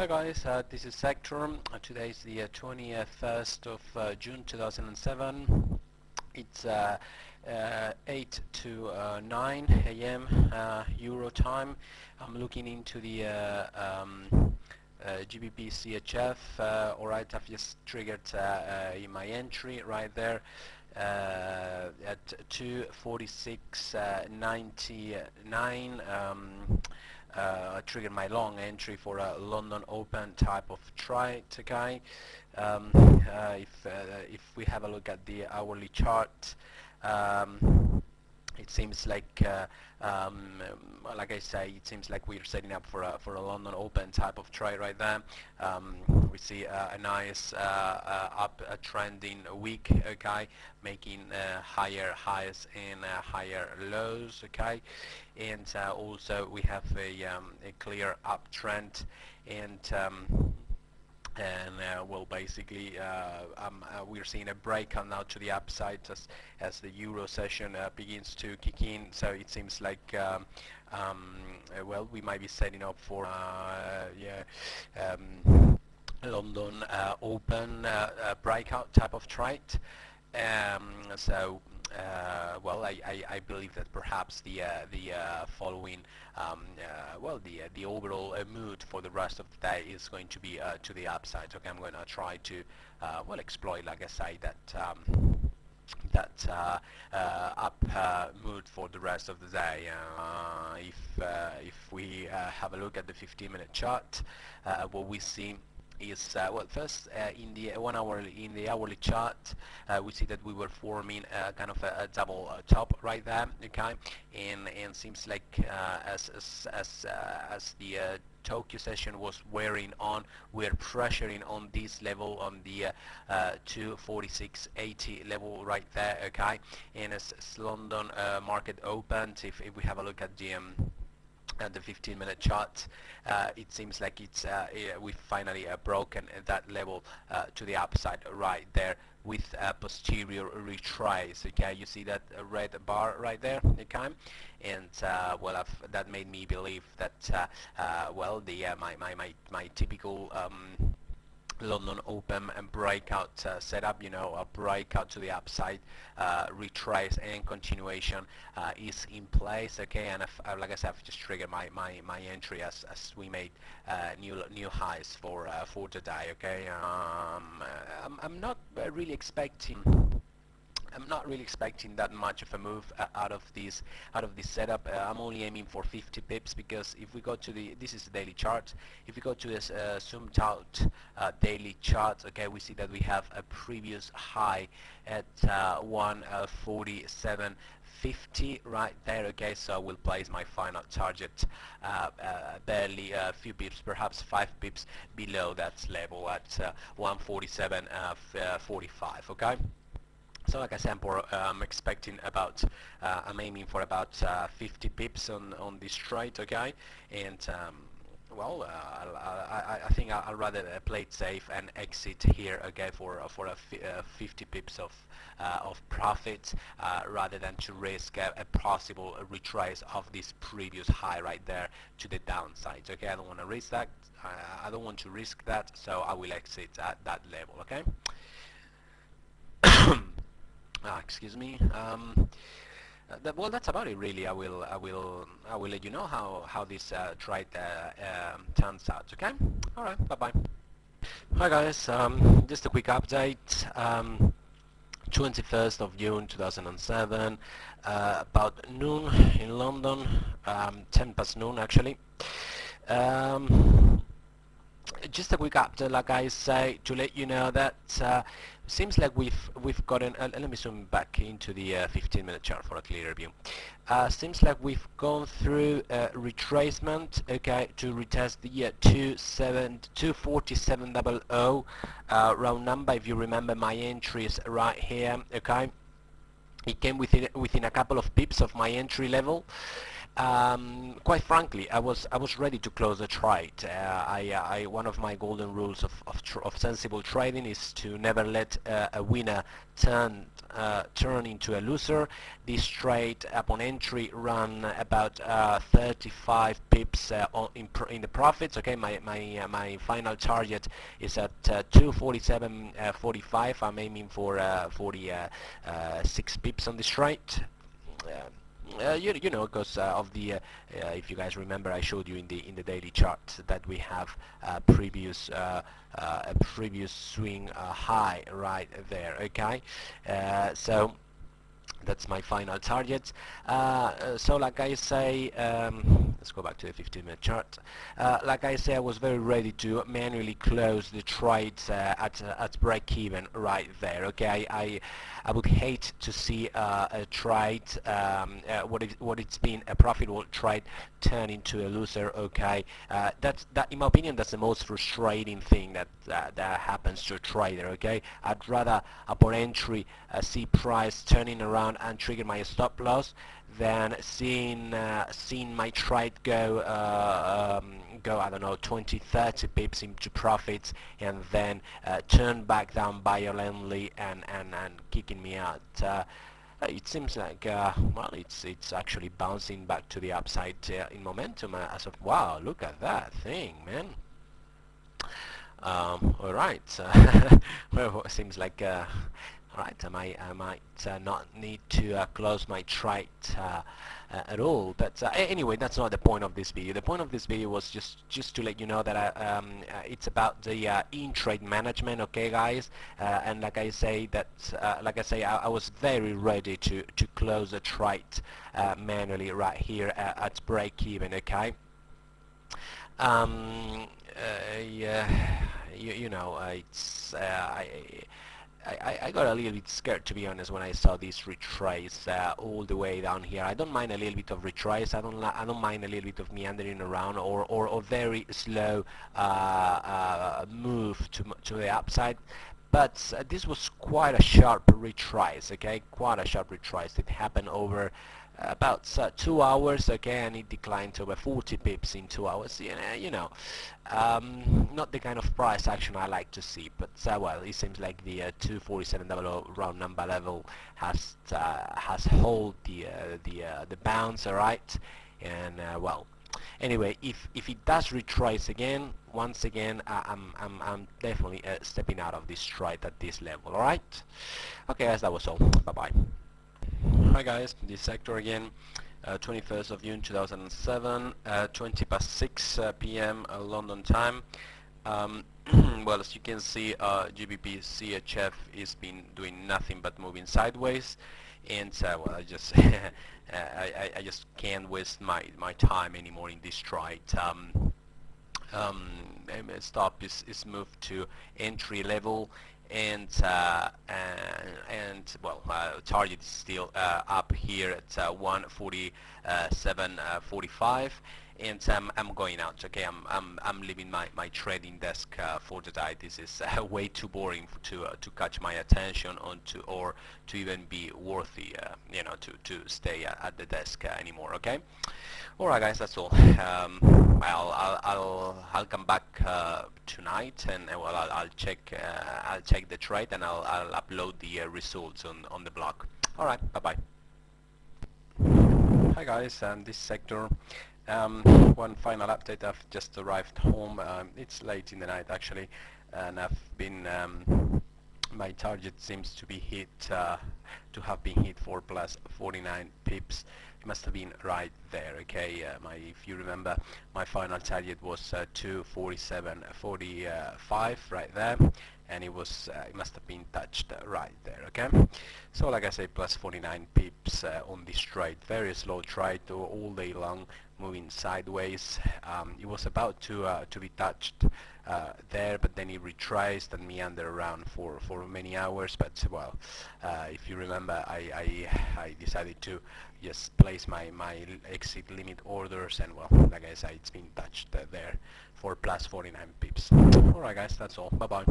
Hi guys, uh, this is Hector. Uh, today is the uh, 21st of uh, June 2007. It's uh, uh, 8 to uh, 9 a.m. Euro time. I'm looking into the um, GBP CHF. Alright, I've just triggered in my entry right there at 246.99. Um, uh, triggered my long entry for a London Open type of trade okay um, uh, if uh, if we have a look at the hourly chart um, it seems like uh, um, like I say it seems like we're setting up for a for a London Open type of trade right there. Um, we see uh, a nice uh, uh up trending week okay? Making uh, higher highs and uh, higher lows okay? And also we have a, um, a clear uptrend and um, and uh, well basically uh, um, uh, we're seeing a breakout now to the upside as, as the euro session uh, begins to kick in. So it seems like um, um, uh, well we might be setting up for uh, yeah um, London open breakout type of trade. Um, so well, I, I, I, believe that perhaps the uh, the uh, following um, well the the overall mood for the rest of the day is going to be to the upside. Okay, I'm going to try to well exploit, like I say, that. Um, that uh, uh, up uh, mood for the rest of the day. if if we have a look at the 15-minute chart, what we see is uh, well first uh, in the one hour in the hourly chart uh, we see that we were forming a kind of a, a double top right there okay? And and seems like as as as, as the Tokyo session was wearing on we're pressuring on this level on the uh, 246.80 level right there okay? And as, as London uh, market opened if, if we have a look at the um, at the 15 minute chart uh, it seems like it's uh, we've finally uh, broken that level uh, to the upside right there with a posterior retrace okay you see that red bar right there okay and uh, well I've, that made me believe that uh, well the my, my, my, my typical um, London Open and breakout uh, setup, you know, a breakout to the upside, uh, retrace and continuation uh, is in place, okay, and if, uh, like I said, I've just triggered my, my, my entry as, as we made uh, new new highs for uh, for today, okay, um, I'm, I'm not really expecting I'm not really expecting that much of a move uh, out of this out of this setup. Uh, I'm only aiming for 50 pips because if we go to the this is the daily chart. If we go to this uh, zoomed out uh, daily chart, okay, we see that we have a previous high at uh, 147. 50 right there okay so I will place my final target uh, uh, barely a few pips perhaps 5 pips below that level at uh, 147 45 okay so like I said, I'm expecting about, uh, I'm aiming for about uh, 50 pips on, on this trade, okay? And um, well, uh, I, I, think I'll, rather uh, play it safe and exit here again for for a uh, 50 pips of uh, of profit uh, rather than to risk a, a, possible retrace of this previous high right there to the downside. Okay, I don't want to risk that. I don't want to risk that, so I will exit at that level. Okay. Ah, excuse me. Um, uh, that, well, that's about it, really. I will, I will, I will let you know how how this uh, trade uh, um, turns out. Okay. All right. Bye bye. Hi guys. Um, just a quick update. Um, 21st of June 2007, uh, about noon in London, um, 10 past noon actually. Um, just a quick update, like I say, to let you know that uh, seems like we've we've gotten. Uh, let me zoom back into the 15-minute uh, chart for a clearer view. Uh, seems like we've gone through retracement, okay, to retest the uh, 24700 uh, round number. If you remember my entries right here, okay, it came within within a couple of pips of my entry level um, quite frankly, I was I was ready to close the trade. Uh, I, I, one of my golden rules of of, of sensible trading is to never let uh, a winner turn uh, turn into a loser. This trade upon entry ran about uh, 35 pips uh, in, in, the profits. Okay, my my uh, my final target is at 247.45. I'm aiming for 46 pips on this trade. Uh, you, you know because uh, of the uh, if you guys remember I showed you in the in the daily chart that we have a previous a previous swing high right there okay? So that's my final target. Uh, so like I say um, let's go back to the 15 minute chart uh, like I say I was very ready to manually close the trades uh, at, at break even right there okay I, I would hate to see uh, a trade, um, uh, what, it, what it's been a profitable trade turn into a loser, okay? Uh, that's, that, in my opinion, that's the most frustrating thing that, that happens to a trader, okay? I'd rather, upon entry, uh, see price turning around and trigger my stop loss than seeing uh, seeing my trade go uh, um, go I don't know 20 30 pips into profits and then uh, turn back down violently and and and kicking me out. Uh, it seems like uh, well it's it's actually bouncing back to the upside uh, in momentum. As of wow look at that thing man. Um, all right. Well it seems like right? I might, I might uh, not need to uh, close my trade uh, uh at all. But uh, anyway that's not the point of this video. The point of this video was just just to let you know that I, uh, um, it's about the in-trade management okay guys? And like I say that like I say I, I, was very ready to to close a trade manually right here at, at break even okay? Um, yeah you, you know it's I, I, I, got a little bit scared to be honest when I saw this retrace uh, all the way down here. I don't mind a little bit of retrace. I don't I don't mind a little bit of meandering around or or a very slow uh, uh, move to to the upside. But uh, this was quite a sharp retrace. Okay, quite a sharp retrace. It happened over about uh, two hours again it declined to over 40 pips in two hours you know um, not the kind of price action I like to see but uh, well it seems like the uh, 24700 round number level has uh, has hold the uh, the uh, the bounce alright and well anyway if if it does retrace again once again I'm, I'm, I'm definitely stepping out of this trade at this level alright okay guys that was all. Bye bye Hi guys, this Hector again, uh, 21st of June 2007, uh, 20 past 6 uh, p.m. Uh, London time. Um, well, as you can see, uh, GBP CHF is been doing nothing but moving sideways, and uh, well, I just I, I, just can't waste my my time anymore in this trade. Um, um, stop is, is moved to entry level and uh, and, and well uh, target is still uh, up here at 147.45 and um, I'm going out okay? I'm, I'm, I'm leaving my, my trading desk uh, for the day. This is uh, way too boring to uh, to catch my attention on to or to even be worthy you know to, to stay at the desk anymore okay? Alright guys that's all. Um, I'll, I'll, I'll, I'll come back tonight and well I'll, I'll check I'll check the trade and I'll, I'll upload the results on, on the blog. Alright bye bye Hi guys, and this Hector um, one final update, I've just arrived home, um, it's late in the night actually, and I've been, um, my target seems to be hit, uh, to have been hit for plus 49 pips. It must have been right there, okay, uh, my, if you remember, my final target was uh, 247.45 right there, and it was uh, it must have been touched uh, right there okay? So like I say plus 49 pips uh, on this trade. Very slow trade all day long moving sideways. Um, it was about to uh, to be touched uh, there, but then it retraced and meandered around for for many hours. But well, uh, if you remember, I, I I decided to just place my my exit limit orders, and well, like I said, it's been touched uh, there for plus 49 pips. All right, guys, that's all. Bye bye.